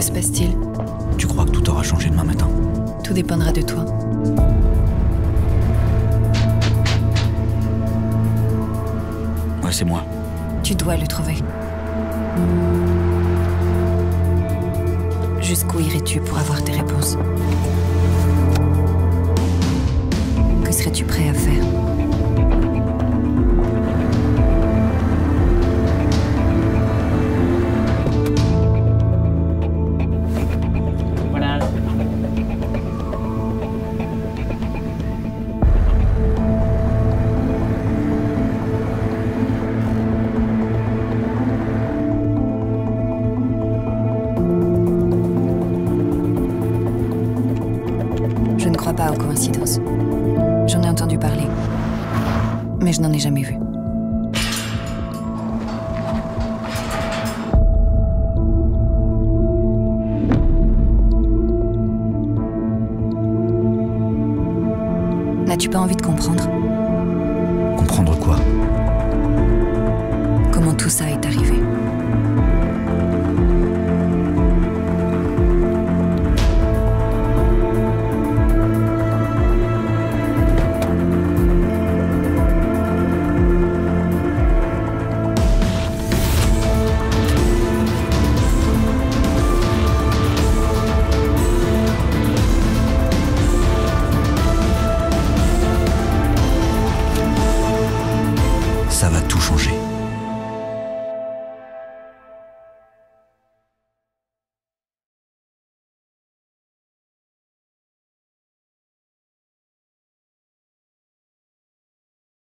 Que se passe-t-il Tu crois que tout aura changé demain matin Tout dépendra de toi. Ouais, c'est moi. Tu dois le trouver. Jusqu'où irais-tu pour avoir tes réponses? Que serais-tu prêt à faire crois pas aux coïncidences. J'en ai entendu parler. Mais je n'en ai jamais vu. N'as-tu pas envie de comprendre? Comprendre quoi? Comment tout ça est arrivé Ça va tout changer.